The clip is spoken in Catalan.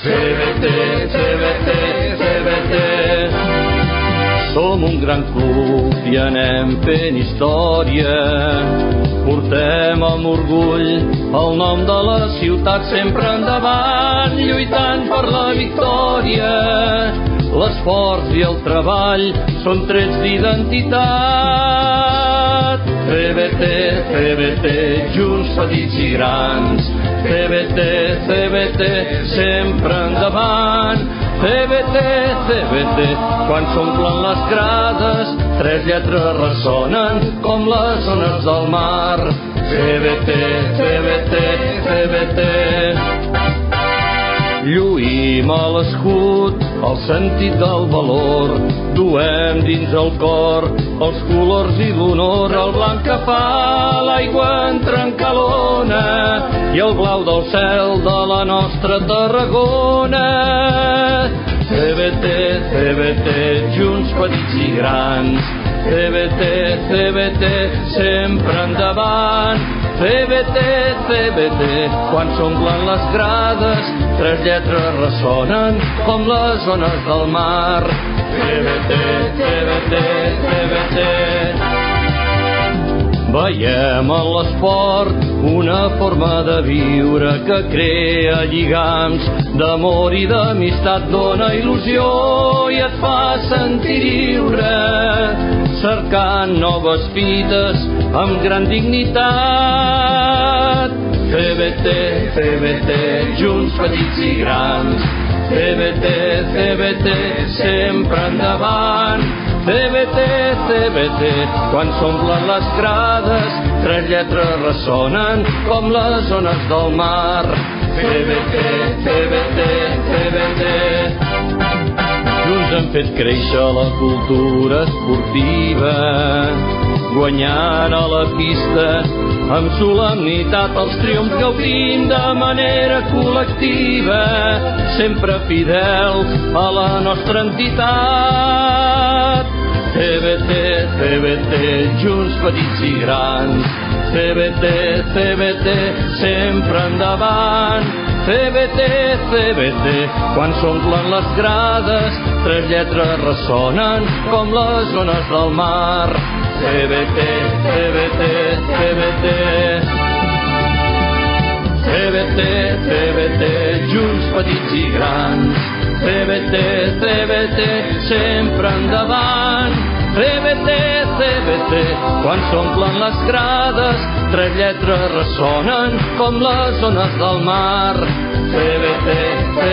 CBT, CBT, CBT. Som un gran club i anem fent història. Portem amb orgull el nom de la ciutat sempre endavant, lluitant per la victòria. L'esforç i el treball són trets d'identitat. CBT, junts petits i grans. CBT, CBT, sempre endavant. CBT, CBT, quan s'omplen les grades, tres lletres ressonen com les ones del mar. CBT, CBT. Lluïm a l'escut el sentit del valor, duem dins el cor els colors i l'honor, el blanc que fa l'aigua en trencalona i el blau del cel de la nostra Tarragona. CBT, CBT, junts petits i grans, CBT, CBT, sempre endavant. CBT, CBT, quan s'omplen les grades, tres lletres ressonen com les ones del mar. CBT, CBT, CBT. Veiem en l'esport una forma de viure que crea lligams d'amor i d'amistat, dona il·lusió i et fa sentir lliure, cercant noves fites amb gran dignitat. CBT, CBT, junts petits i grans, CBT, CBT, sempre endavant. CBT, CBT, quan s'omplen les grades, tres lletres ressonen com les ones del mar. CBT, CBT, CBT. Fet créixer la cultura esportiva, guanyant a la pista amb solemnitat els triomfs gaudim de manera col·lectiva, sempre fidels a la nostra entitat. CBT, junts petits i grans. CBT, CBT, sempre endavant. CBT, CBT, quan s'omplen les grades, tres lletres ressonen com les ones del mar. CBT, CBT, CBT. CBT, CBT, junts petits i grans. CBT, CBT, sempre endavant. CBT, CBT, quan s'omplen les grades, tres lletres ressonen com les ones del mar. CBT, CBT,